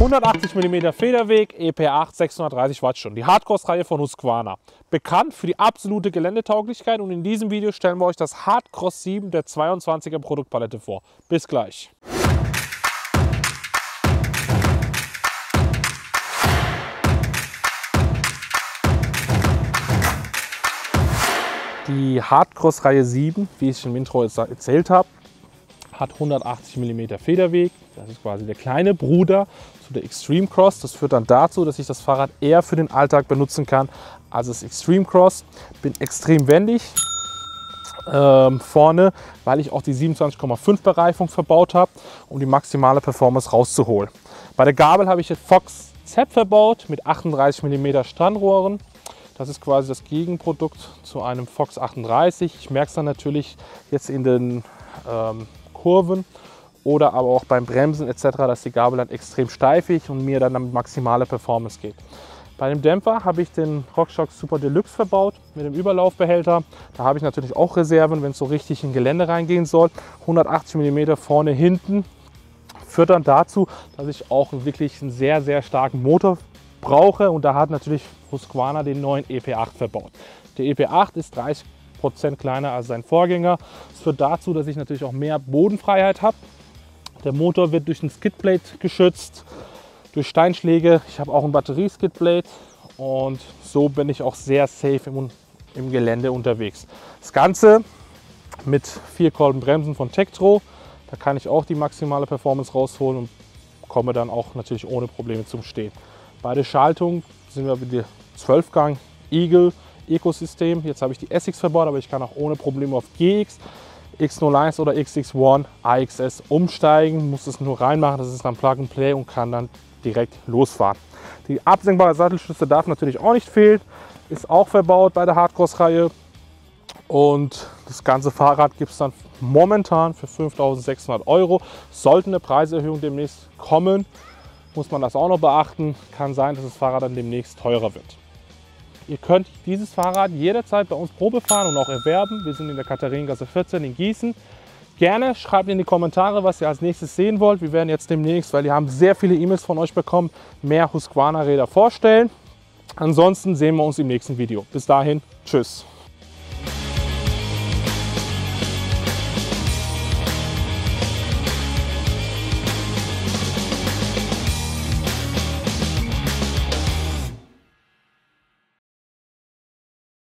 180 mm Federweg, EP8, 630 Wattstunden. Die Hardcross-Reihe von Husqvarna. Bekannt für die absolute Geländetauglichkeit und in diesem Video stellen wir euch das Hardcross 7 der 22er Produktpalette vor. Bis gleich. Die Hardcross-Reihe 7, wie ich im Intro erzählt habe, hat 180 mm Federweg. Das ist quasi der kleine Bruder zu der Extreme Cross. Das führt dann dazu, dass ich das Fahrrad eher für den Alltag benutzen kann als das Extreme Cross. Bin extrem wendig ähm, vorne, weil ich auch die 27,5 Bereifung verbaut habe, um die maximale Performance rauszuholen. Bei der Gabel habe ich jetzt Fox Z verbaut mit 38 mm Strandrohren. Das ist quasi das Gegenprodukt zu einem Fox 38. Ich merke es dann natürlich jetzt in den ähm, Kurven oder aber auch beim Bremsen etc., dass die Gabel dann extrem steifig und mir dann damit maximale Performance geht. Bei dem Dämpfer habe ich den RockShox Super Deluxe verbaut mit dem Überlaufbehälter. Da habe ich natürlich auch Reserven, wenn es so richtig in Gelände reingehen soll. 180 mm vorne, hinten führt dann dazu, dass ich auch wirklich einen sehr, sehr starken Motor brauche. Und da hat natürlich Husqvarna den neuen EP8 verbaut. Der EP8 ist 30 Prozent kleiner als sein Vorgänger. Das führt dazu, dass ich natürlich auch mehr Bodenfreiheit habe. Der Motor wird durch ein Skidblade geschützt, durch Steinschläge. Ich habe auch ein Batterie-Skidblade und so bin ich auch sehr safe im, im Gelände unterwegs. Das Ganze mit vier Kolbenbremsen von Tektro. Da kann ich auch die maximale Performance rausholen und komme dann auch natürlich ohne Probleme zum Stehen. Bei der Schaltung sind wir wieder 12-Gang Eagle Ecosystem. Jetzt habe ich die SX verbaut, aber ich kann auch ohne Probleme auf GX, X01 oder XX1 AXS umsteigen. Muss es nur reinmachen, das ist dann Plug and Play und kann dann direkt losfahren. Die absenkbare Sattelstütze darf natürlich auch nicht fehlen. Ist auch verbaut bei der Hardcross-Reihe. Und das ganze Fahrrad gibt es dann momentan für 5600 Euro. Sollte eine Preiserhöhung demnächst kommen, muss man das auch noch beachten. Kann sein, dass das Fahrrad dann demnächst teurer wird. Ihr könnt dieses Fahrrad jederzeit bei uns Probe fahren und auch erwerben. Wir sind in der Katharinengasse 14 in Gießen. Gerne schreibt in die Kommentare, was ihr als nächstes sehen wollt. Wir werden jetzt demnächst, weil wir haben sehr viele E-Mails von euch bekommen, mehr Husqvarna-Räder vorstellen. Ansonsten sehen wir uns im nächsten Video. Bis dahin, tschüss.